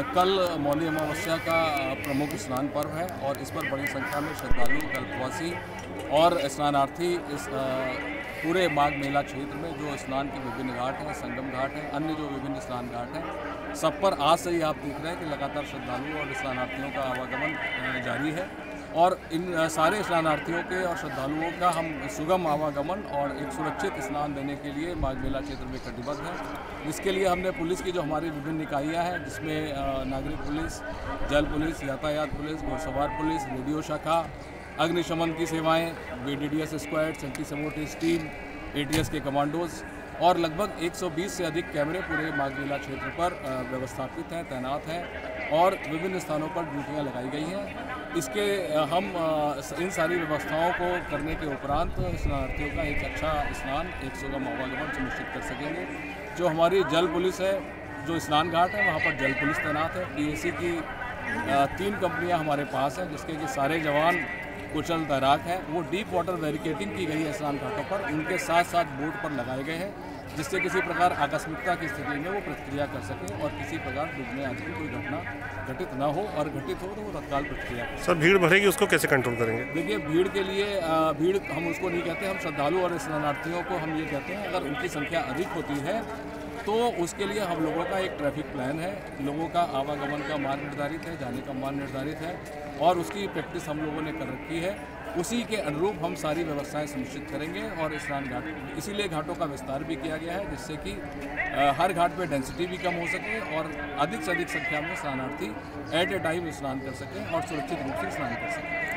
कल मौनी अमावस्या का प्रमुख स्नान पर्व है और इस पर बड़ी संख्या में श्रद्धालु, कल्पवासी और स्नानार्थी इस पूरे माघ मेला क्षेत्र में जो स्नान के विभिन्न घाट हैं, संगम घाट हैं, अन्य जो विभिन्न स्नान घाट हैं, सब पर आज से ही आप देख रहे हैं कि लगातार श्रद्धालुओं और स्नानार्थियों का आवागमन जारी है। और इन सारे स्नानार्थियों के और श्रद्धालुओं का हम सुगम आवागमन और एक सुरक्षित स्नान देने के लिए माघ मेला क्षेत्र में कटिबद्ध हैं। जिसके लिए हमने पुलिस की जो हमारी विभिन्न इकाइयाँ हैं, जिसमें नागरिक पुलिस, जल पुलिस, यातायात पुलिस, घोड़सवार पुलिस, रेडियो शाखा, अग्निशमन की सेवाएँ B D D S squad senti समोटिस टीम ए टी एस के कमांडोज और लगभग 120 से अधिक कैमरे पूरे माघ मेला क्षेत्र पर व्यवस्थापित हैं, तैनात हैं। और विभिन्न स्थानों पर ड्यूटियाँ लगाई गई हैं। इसके हम इन सारी व्यवस्थाओं को करने के उपरांत स्नानार्थियों का एक अच्छा स्नान, एक सौ सुगम आवागमन सुनिश्चित कर सकेंगे। जो हमारी जल पुलिस है, जो स्नान घाट है, वहाँ पर जल पुलिस तैनात है। पीएसी की तीन कंपनियाँ हमारे पास हैं, जिसके कि सारे जवान कुचल तैराक हैं। वो डीप वाटर बैरिकेटिंग की गई है स्नान घाटों पर। उनके साथ साथ बोट पर लगाए गए हैं। जिससे किसी प्रकार आकस्मिकता की स्थिति में वो प्रतिक्रिया कर सकें और किसी प्रकार डूबने आदि की कोई घटना घटित ना हो और घटित हो तो वो तत्काल प्रतिक्रिया कर। सर भीड़ बढ़ेगी उसको कैसे कंट्रोल करेंगे? देखिए भीड़ के लिए भीड़ हम उसको नहीं कहते हम श्रद्धालु और स्नानार्थियों को हम ये कहते हैं अगर उनकी संख्या अधिक होती है तो उसके लिए हम लोगों का एक ट्रैफ़िक प्लान है। लोगों का आवागमन का मार्ग निर्धारित है, जाने का मार्ग निर्धारित है और उसकी प्रैक्टिस हम लोगों ने कर रखी है। उसी के अनुरूप हम सारी व्यवस्थाएँ सुनिश्चित करेंगे और स्नान घाट इसीलिए घाटों का विस्तार भी किया गया है जिससे कि हर घाट पे डेंसिटी भी कम हो सके और अधिक से अधिक संख्या में स्नानार्थी एट ए टाइम स्नान कर सकें और सुरक्षित रूप से स्नान कर सकें।